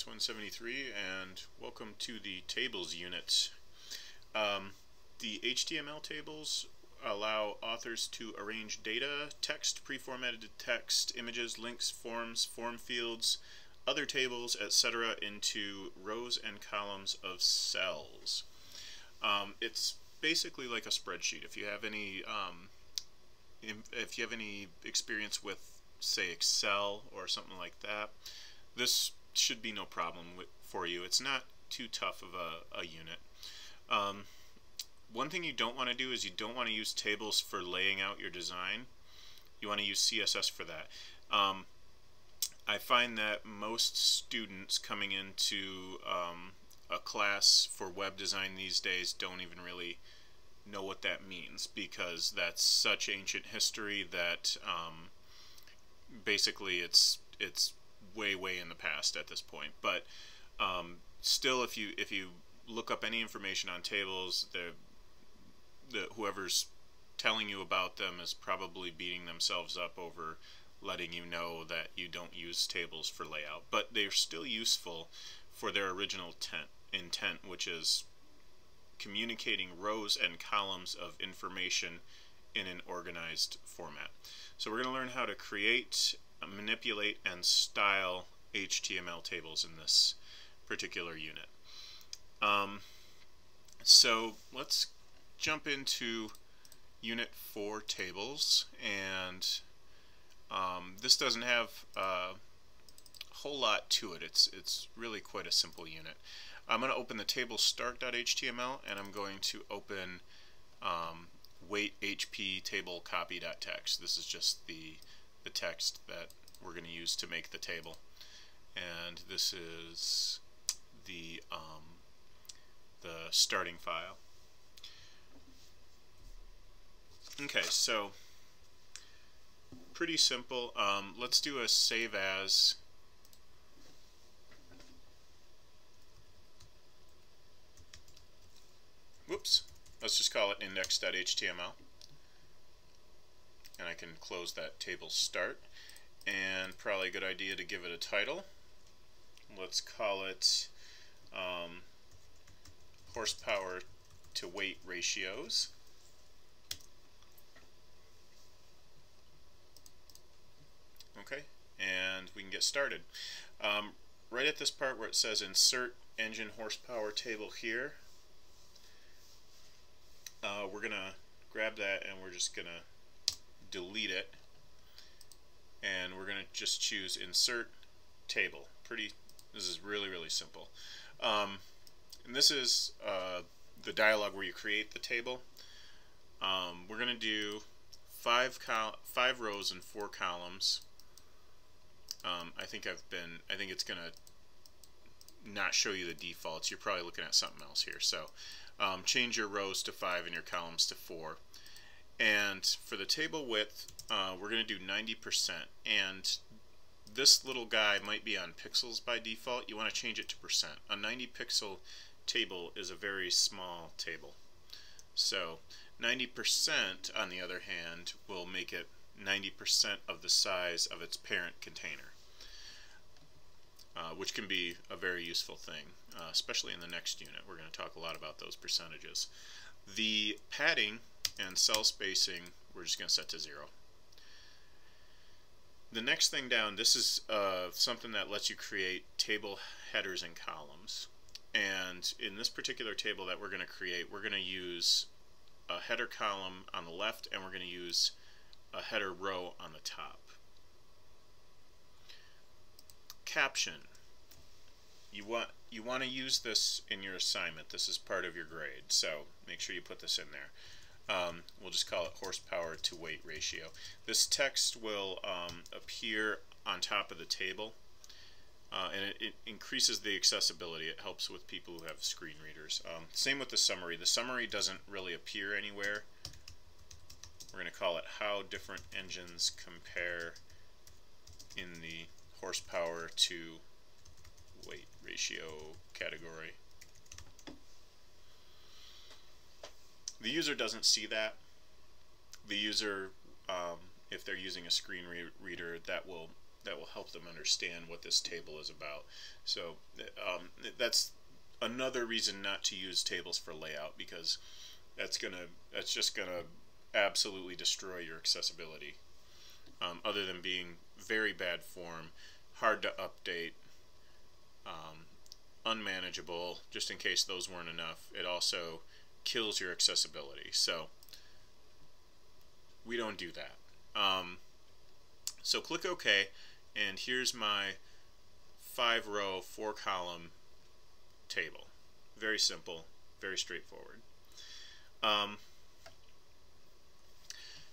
Arts173 and welcome to the tables unit. Um, the HTML tables allow authors to arrange data, text, preformatted text, images, links, forms, form fields, other tables, etc. into rows and columns of cells. Um, it's basically like a spreadsheet. If you have any um, if you have any experience with say Excel or something like that, this should be no problem with, for you. It's not too tough of a, a unit. Um, one thing you don't want to do is you don't want to use tables for laying out your design. You want to use CSS for that. Um, I find that most students coming into um, a class for web design these days don't even really know what that means because that's such ancient history that um, basically it's it's way way in the past at this point. But um, still, if you if you look up any information on tables, the the whoever's telling you about them is probably beating themselves up over letting you know that you don't use tables for layout. But they're still useful for their original intent, intent which is communicating rows and columns of information in an organized format. So we're going to learn how to create manipulate and style HTML tables in this particular unit. Um, so let's jump into Unit 4 tables and um, this doesn't have a whole lot to it. It's, it's really quite a simple unit. I'm going to open the table start.html and I'm going to open um, weight hp table copy.txt. This is just the the text that we're going to use to make the table. And this is the, um, the starting file. Okay, so pretty simple. Um, let's do a save as. Whoops. Let's just call it index.html and I can close that table start. And probably a good idea to give it a title. Let's call it um, horsepower to weight ratios. Okay and we can get started. Um, right at this part where it says insert engine horsepower table here uh, we're gonna grab that and we're just gonna delete it. And we're going to just choose insert table. Pretty this is really really simple. Um, and this is uh, the dialog where you create the table. Um, we're going to do five five rows and four columns. Um, I think I've been I think it's gonna not show you the defaults. You're probably looking at something else here. So um, change your rows to five and your columns to four and for the table width, uh, we're going to do 90%. And this little guy might be on pixels by default. You want to change it to percent. A 90 pixel table is a very small table. So 90% on the other hand will make it 90% of the size of its parent container. Uh, which can be a very useful thing, uh, especially in the next unit. We're going to talk a lot about those percentages. The padding and cell spacing we're just going to set to zero. The next thing down, this is uh, something that lets you create table headers and columns. And in this particular table that we're going to create, we're going to use a header column on the left and we're going to use a header row on the top. Caption. You want you want to use this in your assignment. This is part of your grade, so make sure you put this in there. Um, we'll just call it horsepower to weight ratio. This text will um, appear on top of the table uh, and it, it, increases the accessibility. It helps with people who have screen readers. Um, same with the summary. The summary doesn't really appear anywhere. We're going to call it how different engines compare in the horsepower to weight ratio category. The user doesn't see that. The user, um, if they're using a screen re reader, that will that will help them understand what this table is about. So um, that's another reason not to use tables for layout because that's gonna that's just gonna absolutely destroy your accessibility. Um, other than being very bad form, hard to update, um, unmanageable. Just in case those weren't enough, it also kills your accessibility. So we don't do that. Um, so click OK, and here's my five row, four column table. Very simple, very straightforward. Um,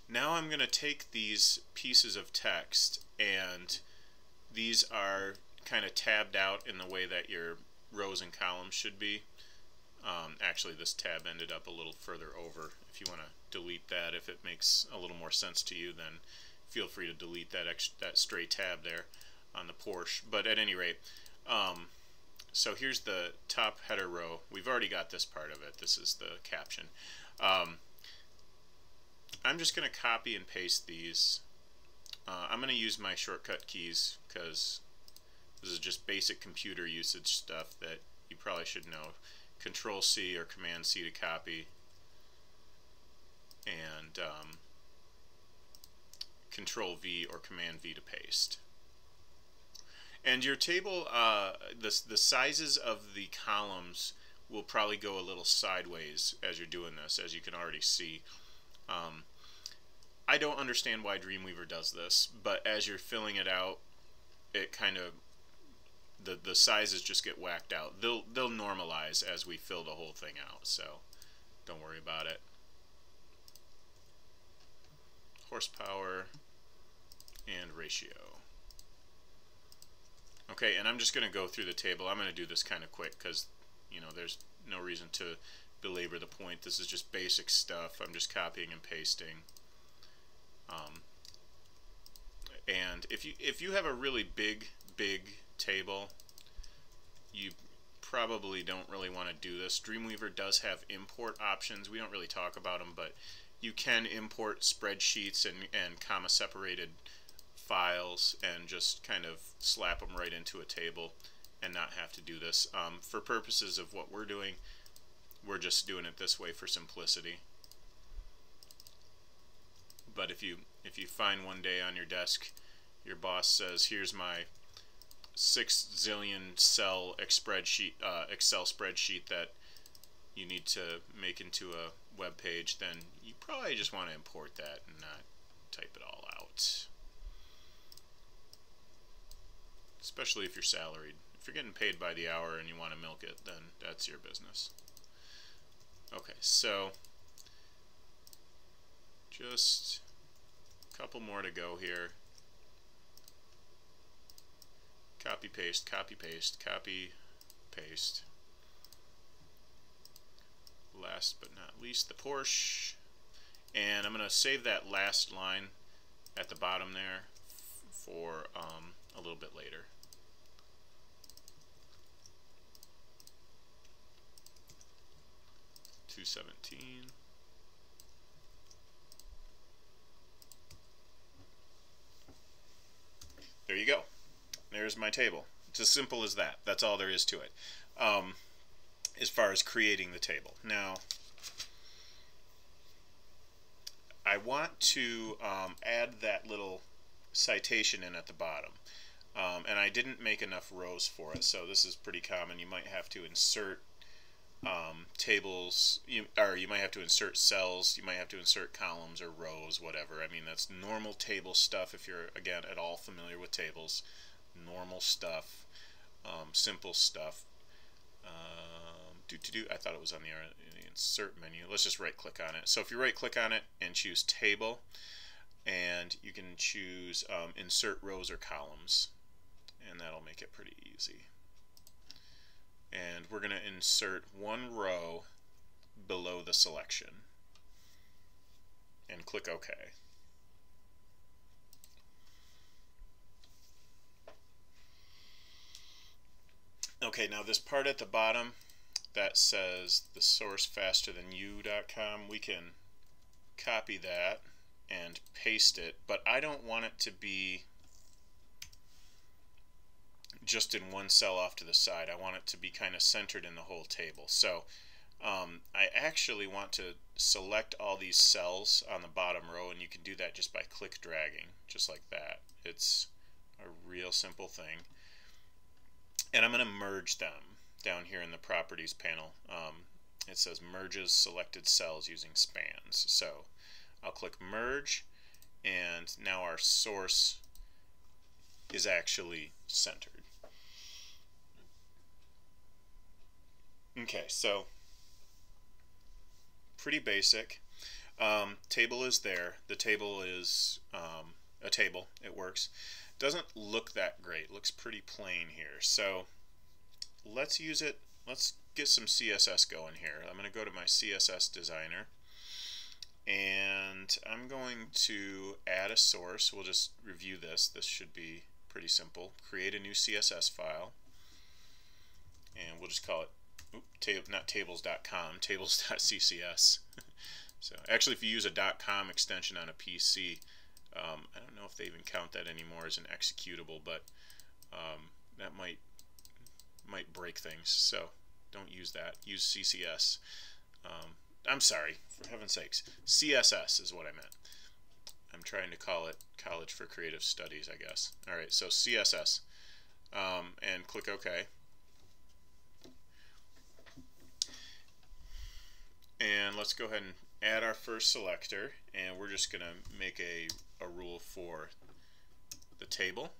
now I'm going to take these pieces of text and these are kind of tabbed out in the way that your rows and columns should be. Um, actually, this tab ended up a little further over. If you want to delete that, if it makes a little more sense to you, then feel free to delete that extra that stray tab there on the Porsche. But at any rate, um, so here's the top header row. We've already got this part of it. This is the caption. Um, I'm just going to copy and paste these. Uh, I'm going to use my shortcut keys because this is just basic computer usage stuff that you probably should know. Control C or Command C to copy and um, Control V or Command V to paste. And your table, uh, the, the sizes of the columns will probably go a little sideways as you're doing this, as you can already see. Um, I don't understand why Dreamweaver does this, but as you're filling it out, it kind of the the sizes just get whacked out. They'll they'll normalize as we fill the whole thing out, so don't worry about it. Horsepower and ratio. Okay, and I'm just going to go through the table. I'm going to do this kind of quick because, you know, there's no reason to belabor the point. This is just basic stuff. I'm just copying and pasting. Um, and if you if you have a really big big table, you probably don't really want to do this. Dreamweaver does have import options. We don't really talk about them, but you can import spreadsheets and, and comma separated files and just kind of slap them right into a table and not have to do this. Um, for purposes of what we're doing, we're just doing it this way for simplicity. But if you if you find one day on your desk, your boss says, "Here's my six zillion cell spreadsheet, uh, Excel spreadsheet that you need to make into a web page," then you probably just want to import that and not type it all out. Especially if you're salaried. If you're getting paid by the hour and you want to milk it, then that's your business. Okay, so just a couple more to go here. Copy, paste, copy, paste, copy, paste. Last but not least, the Porsche. And I'm going to save that last line at the bottom there for um, a little bit later. Two seventeen. There you go. There's my table. It's as simple as that. That's all there is to it. Um, as far as creating the table. Now, I want to um, add that little citation in at the bottom. Um, and I didn't make enough rows for it, so this is pretty common. You might have to insert um, tables, you, or you might have to insert cells, you might have to insert columns or rows, whatever. I mean, that's normal table stuff if you're, again, at all familiar with tables normal stuff, um, simple stuff. Um, do to do. I thought it was on the, uh, insert menu. Let's just right click on it. So if you right click on it and choose table, and you can choose um, insert rows or columns, and that'll make it pretty easy. And we're going to insert one row below the selection and click OK. Okay, now this part at the bottom that says the source faster than you.com, we can copy that and paste it, but I don't want it to be just in one cell off to the side. I want it to be kind of centered in the whole table. So um, I actually want to select all these cells on the bottom row and you can do that just by click dragging, just like that. It's a real simple thing. And I'm going to merge them down here in the properties panel. Um, it says merges selected cells using spans. So I'll click merge and now our source is actually centered. Okay, so pretty basic. Um, table is there. The table is um, a table. It works. Doesn't look that great. Looks pretty plain here. So let's use it. Let's get some CSS going here. I'm going to go to my CSS designer and I'm going to add a source. We'll just review this. This should be pretty simple. Create a new CSS file and we'll just call it tab not tables.com, tables.ccs. so actually if you use a .com extension on a PC, um, I don't know if they even count that anymore as an executable, but um, that might might break things. So don't use that. Use CCS. Um, I'm sorry, for heaven's sakes. CSS is what I meant. I'm trying to call it College for Creative Studies, I guess. Alright, so CSS. Um, and click OK. And let's go ahead and add our first selector. And we're just going to make a, a rule for the table.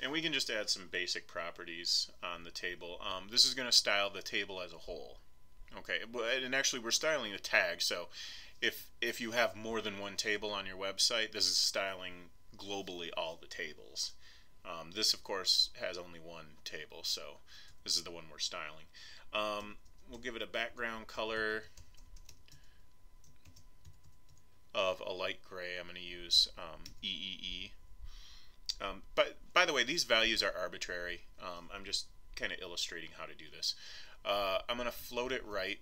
And we can just add some basic properties on the table. Um, this is going to style the table as a whole. Okay, and actually we're styling the tag, so if if you have more than one table on your website, this is styling globally all the tables. Um, this, of course, has only one table, so this is the one we're styling. Um, we'll give it a background color of a light gray. I'm going to use um, EEE. Um, but by the way, these values are arbitrary. Um, I'm just kind of illustrating how to do this. Uh, I'm going to float it right.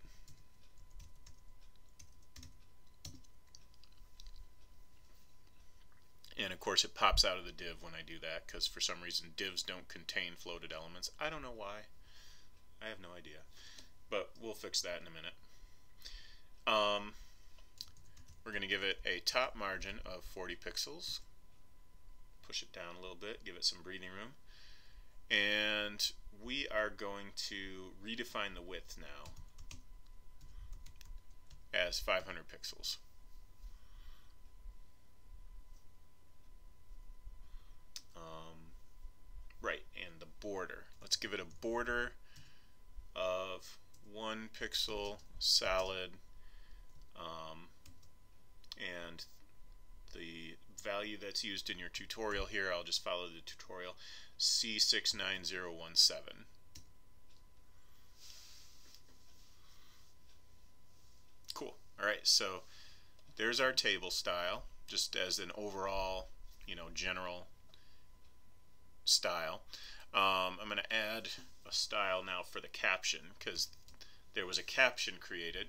And of course it pops out of the div when I do that because for some reason divs don't contain floated elements. I don't know why. I have no idea. But we'll fix that in a minute. Um, we're going to give it a top margin of 40 pixels push it down a little bit, give it some breathing room. And we are going to redefine the width now as 500 pixels. Um, right, and the border. Let's give it a border one pixel solid um, and the value that's used in your tutorial here, I'll just follow the tutorial, C69017. Cool. Alright, so there's our table style, just as an overall, you know, general style. Um, I'm going to add a style now for the caption, because there was a caption created.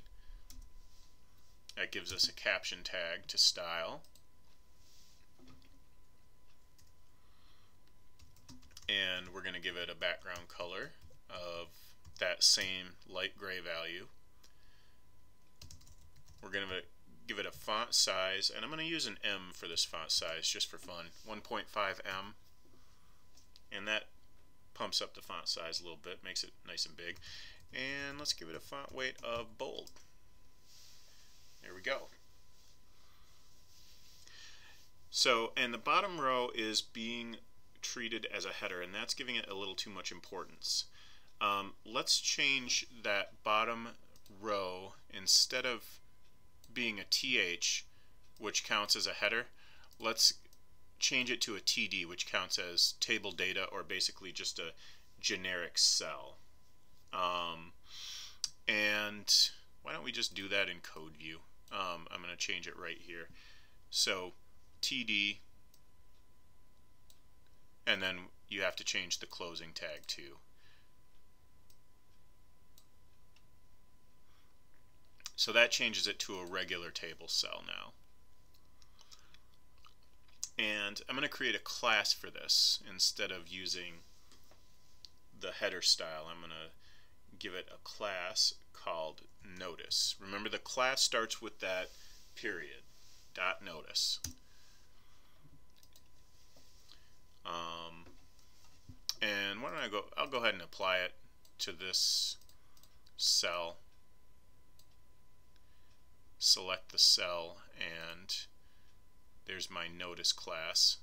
That gives us a caption tag to style. and we're going to give it a background color of that same light gray value. We're going to give it a font size, and I'm going to use an em for this font size just for fun, 1.5 em, and that pumps up the font size a little bit, makes it nice and big. And let's give it a font weight of bold. There we go. So, and the bottom row is being treated as a header, and that's giving it a little too much importance. Um, let's change that bottom row instead of being a TH, which counts as a header, let's change it to a TD, which counts as table data or basically just a generic cell. Um, and why don't we just do that in code view? Um, I'm going to change it right here. So TD and then you have to change the closing tag too. So that changes it to a regular table cell now. And I'm going to create a class for this instead of using the header style. I'm going to give it a class called notice. Remember the class starts with that period, dot notice. Um, and why don't I go, I'll go ahead and apply it to this cell. Select the cell and there's my notice class.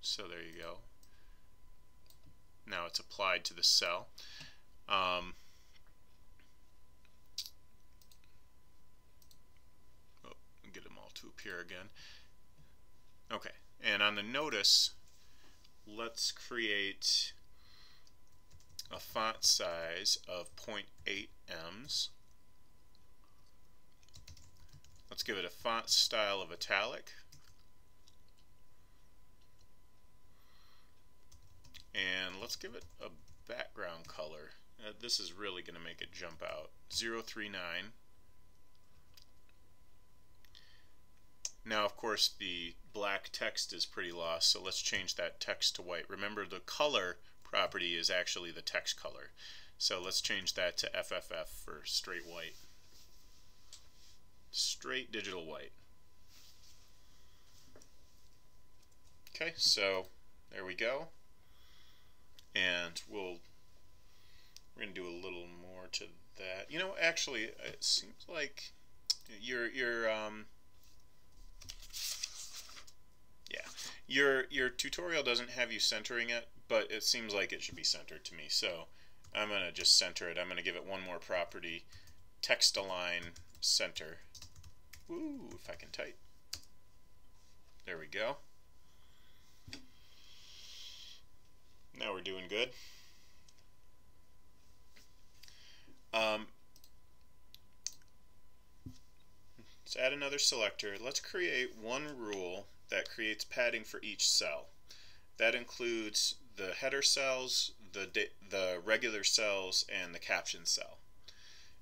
So there you go. Now it's applied to the cell. Um, oh, get them all to appear again. Okay, and on the notice, let's create a font size of 0.8 ems. Let's give it a font style of italic. And let's give it a background color. Uh, this is really going to make it jump out. 039. Now, of course, the black text is pretty lost, so let's change that text to white. Remember, the color property is actually the text color. So let's change that to FFF for straight white straight digital white. Okay, so there we go. And we'll we're gonna do a little more to that. You know, actually, it seems like your your um yeah your your tutorial doesn't have you centering it, but it seems like it should be centered to me. So I'm gonna just center it. I'm gonna give it one more property, text align center. Woo, if I can type. There we go. Now we're doing good. Um, let's add another selector. Let's create one rule that creates padding for each cell. That includes the header cells, the, the regular cells, and the caption cell.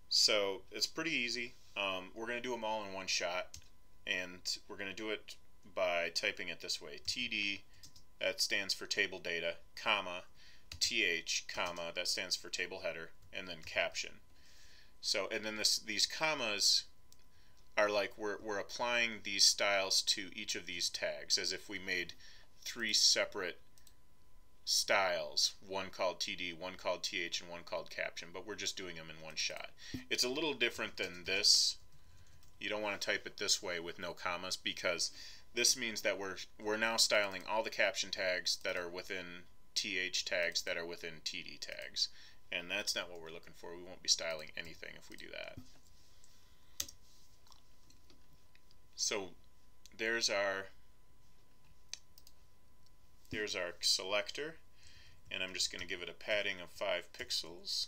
So it's pretty easy. Um, we're going to do them all in one shot, and we're going to do it by typing it this way. TD, that stands for table data, comma, TH, comma, that stands for table header, and then caption. So, and then this, these commas are like we're, we're applying these styles to each of these tags as if we made three separate styles, one called TD, one called TH, and one called caption, but we're just doing them in one shot. It's a little different than this. You don't want to type it this way with no commas because this means that we're we're now styling all the caption tags that are within TH tags that are within TD tags. And that's not what we're looking for. We won't be styling anything if we do that. So there's our there's our selector, and I'm just going to give it a padding of 5 pixels.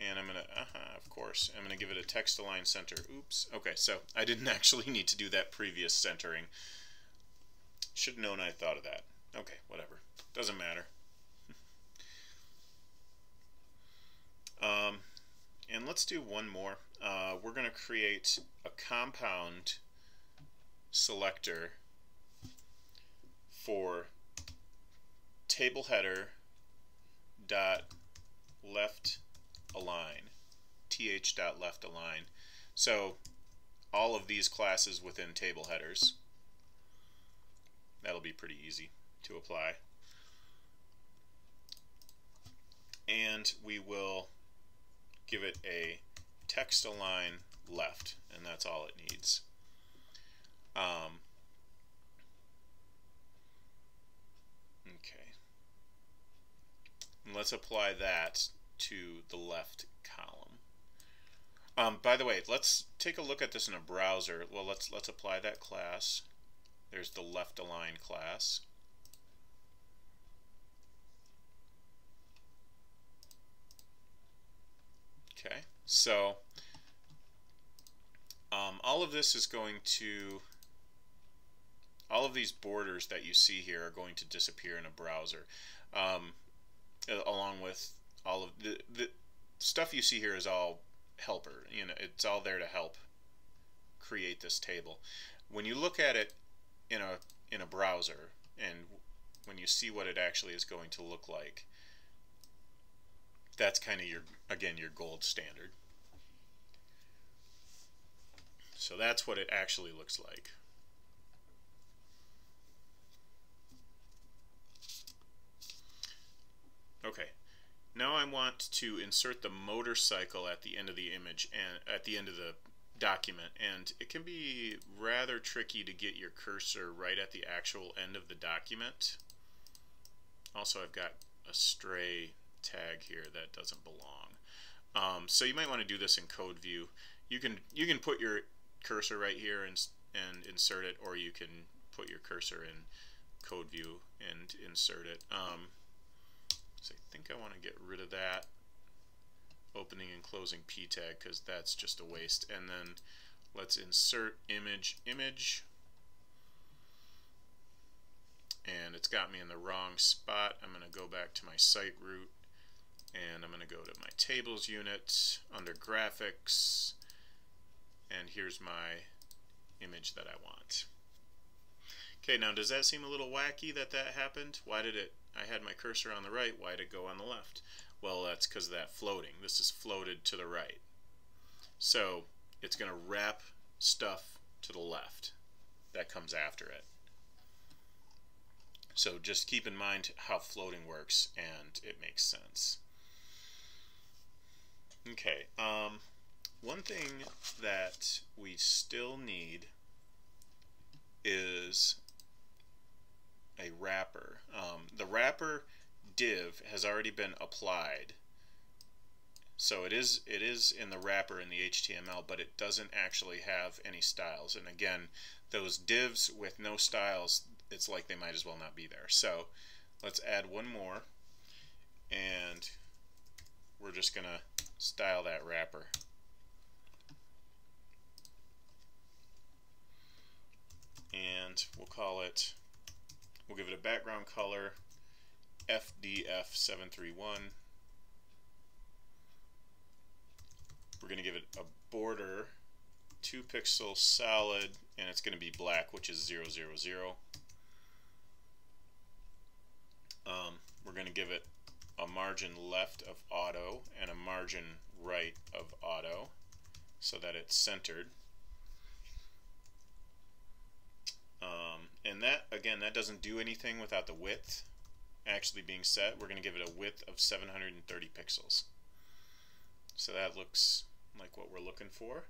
And I'm going to, uh -huh, of course, I'm going to give it a text align center. Oops. Okay, so I didn't actually need to do that previous centering. Should have known I thought of that. Okay, whatever. Doesn't matter. Um, and let's do one more. Uh, we're going to create a compound selector for table header dot left align th dot left align so all of these classes within table headers that'll be pretty easy to apply and we will give it a text align left and that's all it needs um, And let's apply that to the left column. Um, by the way, let's take a look at this in a browser. Well, let's let's apply that class. There's the left align class. Okay, so um, all of this is going to, all of these borders that you see here are going to disappear in a browser. Um, along with all of the the stuff you see here is all helper. You know, it's all there to help create this table. When you look at it in a in a browser and when you see what it actually is going to look like, that's kind of your again your gold standard. So that's what it actually looks like. Okay, now I want to insert the motorcycle at the end of the image and at the end of the document and it can be rather tricky to get your cursor right at the actual end of the document. Also I've got a stray tag here that doesn't belong. Um, so you might want to do this in code view. You can you can put your cursor right here and, and insert it or you can put your cursor in code view and insert it. Um, so I think I want to get rid of that opening and closing p tag because that's just a waste. And then let's insert image image. And it's got me in the wrong spot. I'm going to go back to my site root and I'm going to go to my tables unit under graphics and here's my image that I want. Okay, now does that seem a little wacky that that happened? Why did it I had my cursor on the right, why did it go on the left? Well, that's because of that floating. This is floated to the right. So it's going to wrap stuff to the left. That comes after it. So just keep in mind how floating works and it makes sense. Okay, um, one thing that we still need is a wrapper. Um, the wrapper div has already been applied. So it is it is in the wrapper in the HTML, but it doesn't actually have any styles. And again, those divs with no styles, it's like they might as well not be there. So let's add one more, and we're just gonna style that wrapper. And we'll call it We'll give it a background color FDF731. We're going to give it a border 2 pixel solid and it's going to be black which is 000. Um, we're going to give it a margin left of auto and a margin right of auto so that it's centered. Um, and that, again, that doesn't do anything without the width actually being set. We're going to give it a width of 730 pixels. So that looks like what we're looking for.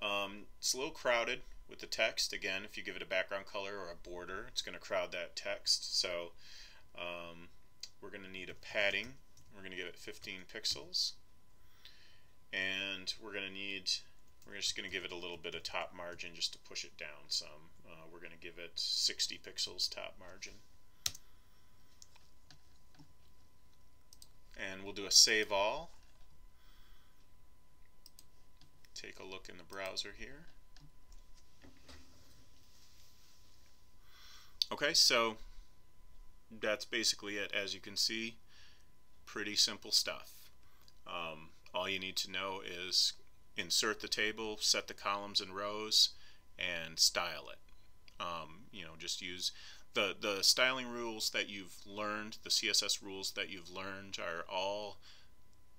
Um, it's a little crowded with the text. Again, if you give it a background color or a border, it's going to crowd that text. So um, we're going to need a padding. We're going to give it 15 pixels. And we're going to need we're just going to give it a little bit of top margin just to push it down some. Uh, we're going to give it 60 pixels top margin. And we'll do a save all. Take a look in the browser here. Okay, so that's basically it. As you can see, pretty simple stuff. Um, all you need to know is insert the table, set the columns and rows, and style it. Um, you know, just use the the styling rules that you've learned, the CSS rules that you've learned are all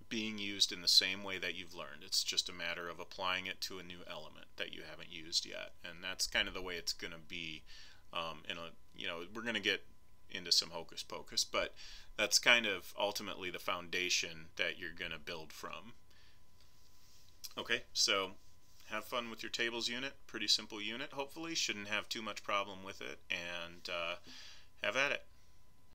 being used in the same way that you've learned. It's just a matter of applying it to a new element that you haven't used yet, and that's kind of the way it's going to be. Um, in a you know, we're going to get into some hocus pocus, but that's kind of ultimately the foundation that you're going to build from. Okay, so have fun with your tables unit. Pretty simple unit, hopefully. Shouldn't have too much problem with it. And uh, have at it.